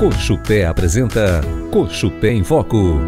Cochupé apresenta Cochupé em Foco.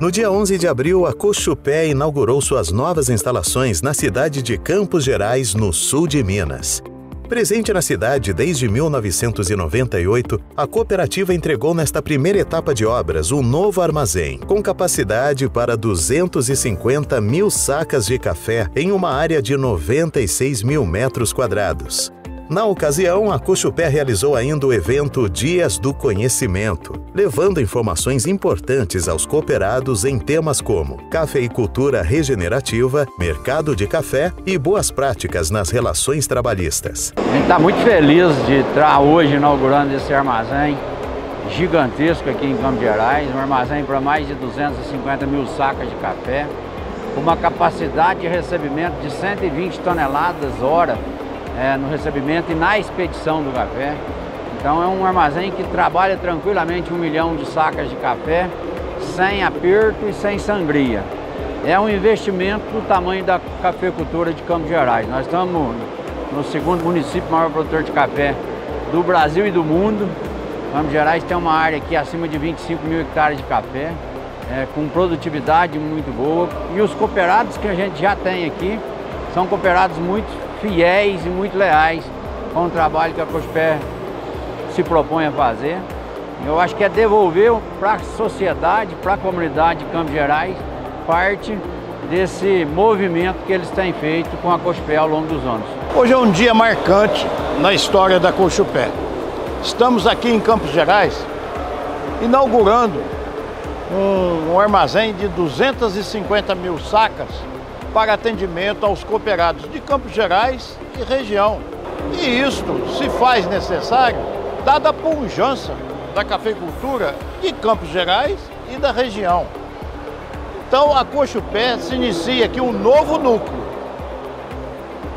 No dia 11 de abril, a Cochupé inaugurou suas novas instalações na cidade de Campos Gerais, no sul de Minas. Presente na cidade desde 1998, a cooperativa entregou nesta primeira etapa de obras um novo armazém, com capacidade para 250 mil sacas de café em uma área de 96 mil metros quadrados. Na ocasião, a Cochupé realizou ainda o evento Dias do Conhecimento, levando informações importantes aos cooperados em temas como cafeicultura regenerativa, mercado de café e boas práticas nas relações trabalhistas. A gente está muito feliz de estar hoje inaugurando esse armazém gigantesco aqui em Campos Gerais, um armazém para mais de 250 mil sacas de café, uma capacidade de recebimento de 120 toneladas hora é, no recebimento e na expedição do café. Então é um armazém que trabalha tranquilamente um milhão de sacas de café, sem aperto e sem sangria. É um investimento do tamanho da cafeicultura de Campos Gerais. Nós estamos no segundo município maior produtor de café do Brasil e do mundo. Campos Gerais tem uma área aqui acima de 25 mil hectares de café, é, com produtividade muito boa. E os cooperados que a gente já tem aqui são cooperados muito fiéis e muito leais com o trabalho que a Cospé se propõe a fazer. Eu acho que é devolver para a sociedade, para a comunidade de Campos Gerais, parte desse movimento que eles têm feito com a Cospé ao longo dos anos. Hoje é um dia marcante na história da Cochupé. Estamos aqui em Campos Gerais inaugurando um, um armazém de 250 mil sacas para atendimento aos cooperados de Campos Gerais e região. E isto se faz necessário dada a pujança da cafeicultura de Campos Gerais e da região. Então a Cochupé se inicia aqui um novo núcleo.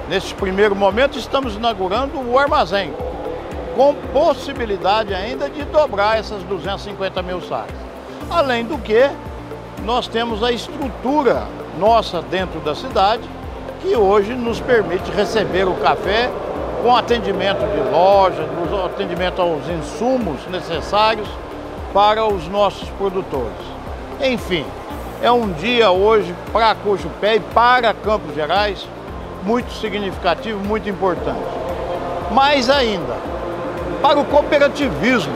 Neste primeiro momento estamos inaugurando o armazém, com possibilidade ainda de dobrar essas 250 mil sacas. Além do que, nós temos a estrutura nossa dentro da cidade, que hoje nos permite receber o café com atendimento de loja, atendimento aos insumos necessários para os nossos produtores. Enfim, é um dia hoje para Cojupé e para Campos Gerais muito significativo, muito importante. Mais ainda, para o cooperativismo,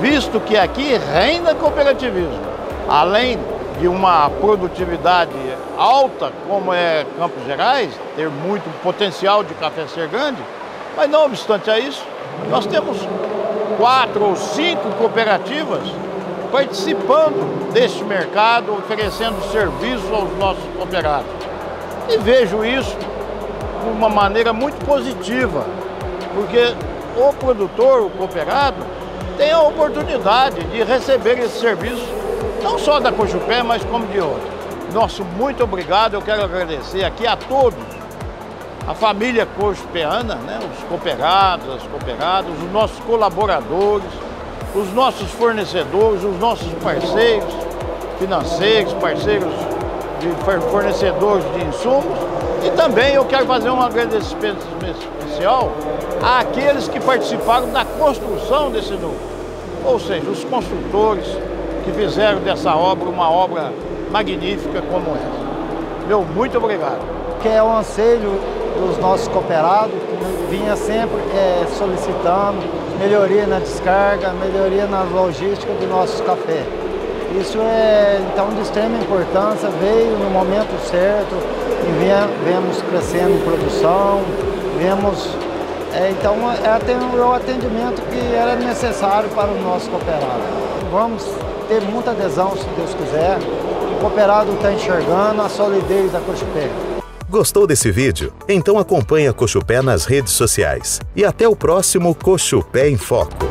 visto que aqui reina cooperativismo. Além de uma produtividade alta, como é Campos Gerais, ter muito potencial de café ser grande, mas não obstante a isso, nós temos quatro ou cinco cooperativas participando deste mercado, oferecendo serviços aos nossos cooperados. E vejo isso de uma maneira muito positiva, porque o produtor, o cooperado, tem a oportunidade de receber esse serviço não só da Cojupé, mas como de outros. Nosso muito obrigado, eu quero agradecer aqui a todos, a família cojupeana, né, os cooperados, as cooperadas, os nossos colaboradores, os nossos fornecedores, os nossos parceiros financeiros, parceiros de fornecedores de insumos. E também eu quero fazer um agradecimento especial àqueles que participaram da construção desse núcleo, ou seja, os construtores, que fizeram dessa obra uma obra magnífica como essa. Meu, muito obrigado. Que é o anseio dos nossos cooperados, que vinha sempre é, solicitando melhoria na descarga, melhoria na logística do nosso café. Isso é então de extrema importância, veio no momento certo, e vemos crescendo em produção, vemos é, então é o atendimento que era necessário para o nosso cooperado. Vamos ter muita adesão, se Deus quiser. O cooperado está enxergando a solidez da Cochupé. Gostou desse vídeo? Então acompanhe a Cochupé nas redes sociais. E até o próximo Cochupé em Foco.